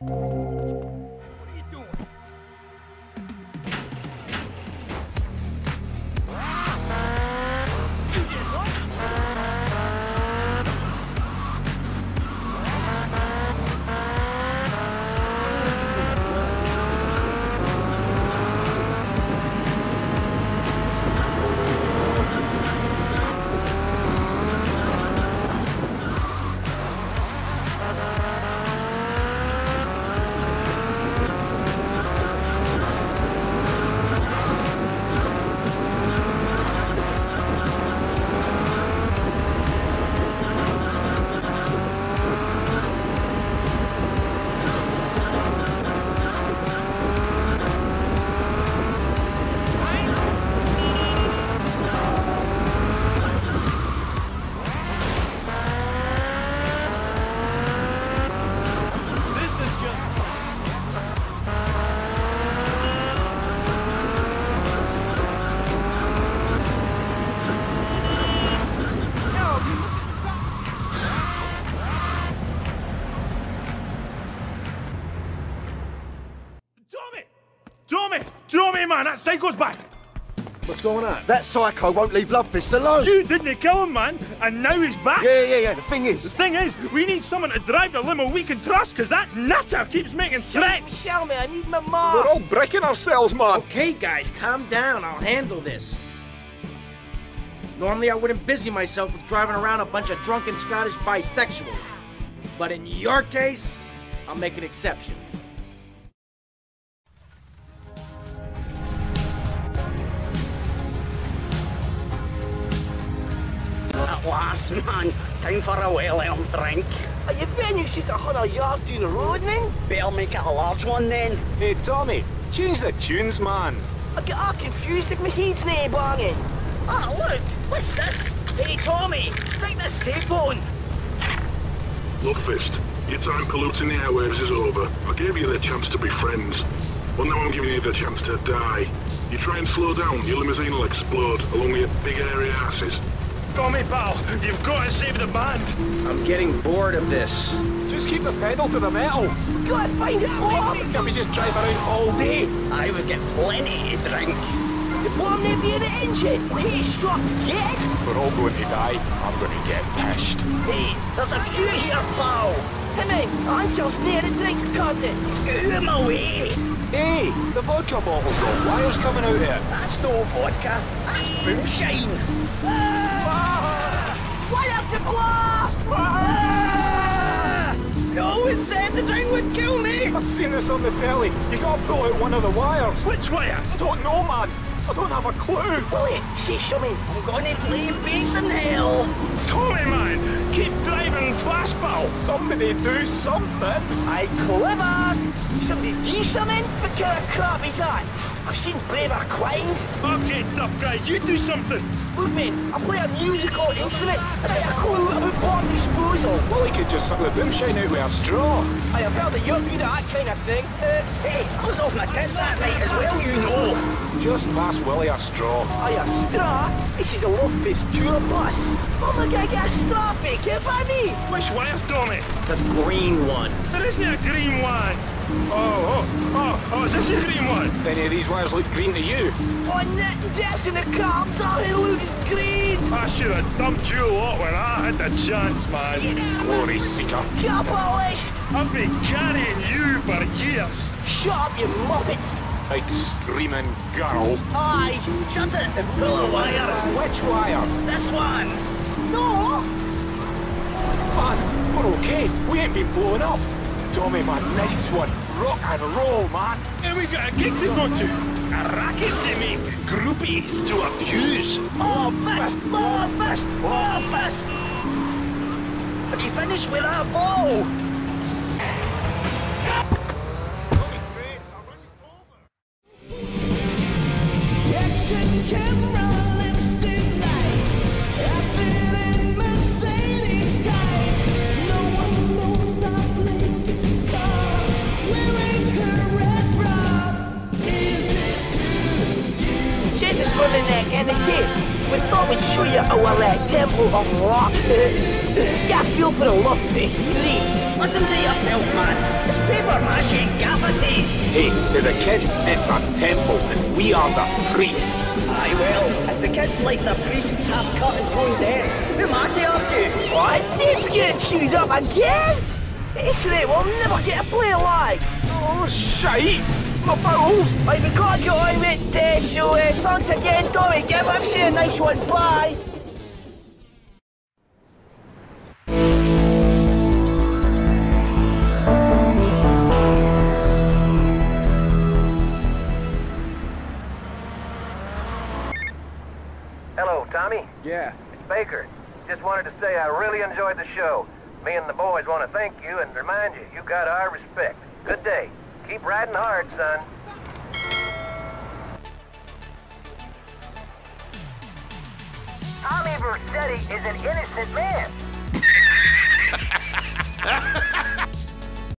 This Tommy! Tommy, man! That psycho's back! What's going on? That psycho won't leave Love Fist alone. You didn't kill him, man! And now he's back! Yeah, yeah, yeah. The thing is... The thing is, we need someone to drive the limo we can trust, because that nutter keeps making threats! Show me, I need my We're all breaking ourselves, man. Okay, guys, calm down. I'll handle this. Normally, I wouldn't busy myself with driving around a bunch of drunken Scottish bisexuals. But in your case, I'll make an exception. At last, man. Time for a well-earned drink. Are you finished just a hundred yards down the road, then? Better make it a large one then. Hey, Tommy, change the tunes, man. I get all confused if my head's nae banging. Ah, look! What's this? Hey, Tommy, stick this tape on. Love Fist, your time polluting the airwaves is over. I gave you the chance to be friends. Well, now I'm giving you the chance to die. You try and slow down, your limousine will explode along with your big hairy asses. Tommy, pal, you've got to save the band! I'm getting bored of this. Just keep the pedal to the metal. Gotta find a bomb! Can we just drive around all day? I would get plenty to drink. The bomb may be in the engine! Hey, stop, get! We're all going to die. I'm going to get pissed. Hey, there's a queue here, pal. Hey, mate, Ansel's near the drinks garden. Get him away. Hey, the vodka bottle's got wires coming out here. That's no vodka. That's moonshine. What up to blow? Ah! You always said the drink would kill me. I've seen this on the telly. You gotta pull out one of the wires. Which wire? I don't know, man. I don't have a clue. Willie, say something. I'm gonna play bass in hell. Tommy, man! Keep driving fast, pal! Somebody do something. I clever. Somebody do something? What kind of crap is that? I've seen braver crimes. Okay, tough guy, you do something! Look, mate, I play a musical instrument and I have a clue about bomb disposal. Well, he could just suck the boomshine out with a straw. I have heard that you're good at that kind of thing. Uh, Hey, was off my tits that night as well, you know. Just pass Willie a straw. A straw? This is a Love Fist tour bus. Oh my god, get a straw fake here by me. Which wire, Tommy? The green one. There isn't a green one! Oh, oh, oh, oh, is this a green one? Any of these wires look green to you? On that desk in the cops, all it looks green. I should have dumped you a lot when I had the chance, man. Glory seeker. Capitalist. I've been carrying you for years. Shut up, you muppet. Big screaming girl. Aye. Shut it and pull a wire. Which wire? This one. No. Man, we're okay. We ain't been blown up. Tommy, man, nice one. Rock and roll, man. And we got a gig to go to. A racket to make. Groupies to abuse. Oh, fist! Oh, fist! Oh, fist! Have you finished with that ball? Neck and the tip. We thought we'd show you our uh, temple of rock. Got fuel feel for the love face free. Listen to yourself, man. It's paper mache gaffer tape. Hey, to the kids, it's a temple, and we are the priests. Aye, well, if the kids like the priests half cut and thrown dead, who am I to argue? What? Dave's getting chewed up again? This rate will never get a play alive. Oh, shite! My bowels! Right, we gotta get on with it, Dave, so uh, thanks again, Tommy. Give MC a nice one. Bye. Hello, Tommy. Yeah. It's Baker. Just wanted to say I really enjoyed the show. Me and the boys want to thank you and remind you you got our respect. Good day. Keep riding hard, son. Tommy Vercetti is an innocent man.